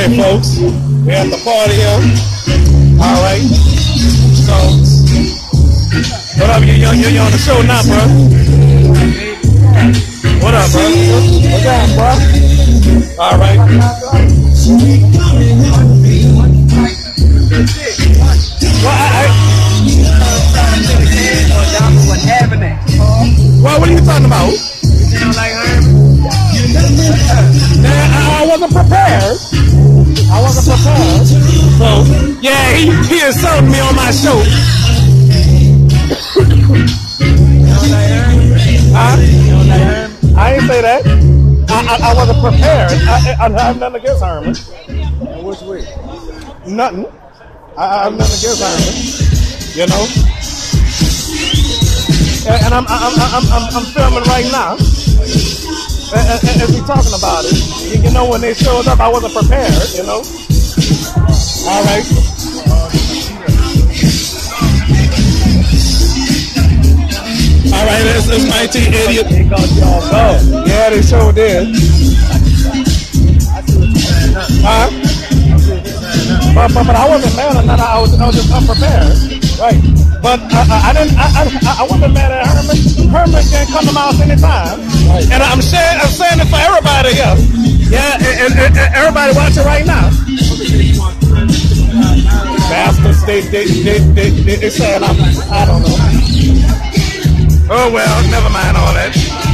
Okay, folks, we're at the party here. All right. So, what up? You, you, you, you on the show now, bro? What up, bro? What's up, bro? All right. So, yeah, he, he insulted me on my show. huh? I ain't say that. I, I, I wasn't prepared. I, I, I have nothing against Herman. Which way? Nothing. I, I have nothing against Herman. You know? And, and I'm, I'm, I'm, I'm, I'm filming right now. And, and, and as we talking about it, you, you know, when they showed up, I wasn't prepared, you know? All right. All right, it's, it's 19 idiot. They got y'all go. Yeah, they sure did. Huh? But, but, but I wasn't mad or nothing. I was, I was just unprepared. Right. But I, I, I didn't. I, I, I wasn't mad at Herman. Herman can come to my house anytime. Right. And I'm saying, I'm saying it for everybody else. Yeah, and, and, and everybody watching right now. They, they, they, they, they, they saying I'm, I don't know. Oh well, never mind all that.